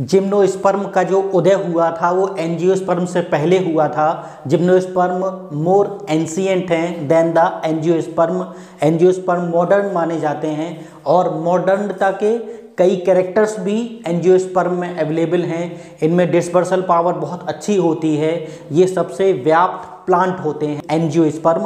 Gymnosperm का जो उदय हुआ था, वो एनजियोस्पर्म से पहले हुआ था। जिम्नोस्पर्म मोर एंशियंट हैं than the angiosperm angiosperm modern माने जाते हैं और मॉडर्नता के कई कैरेक्टर्स भी एनजियोस्पर्म में अवेलेबल हैं। इनमें डिस्पर्सल पावर बहुत अच्छी होती है। ये सबसे व्याप्त प्लांट होते हैं एनजियोस्पर्म